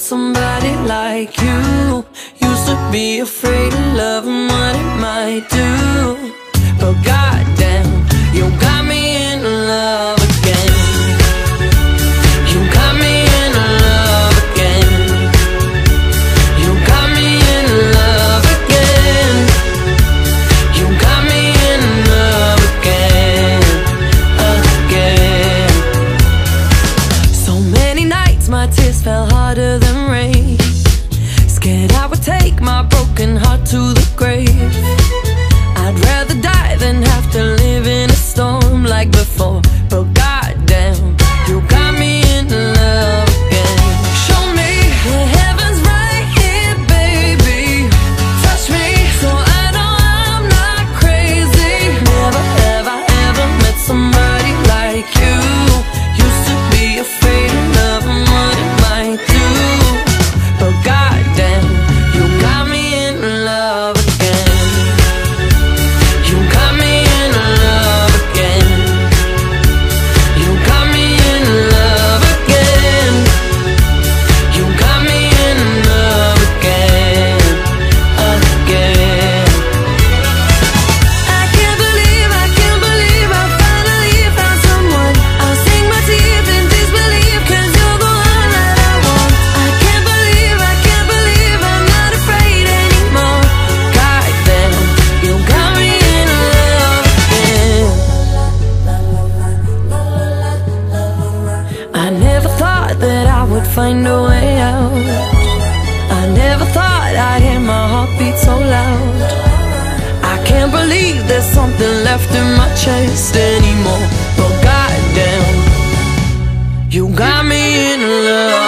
somebody like you. Used to be afraid of love tears fell harder than rain. find a way out. I never thought I'd hear my heartbeat so loud. I can't believe there's something left in my chest anymore. But goddamn, you got me in love.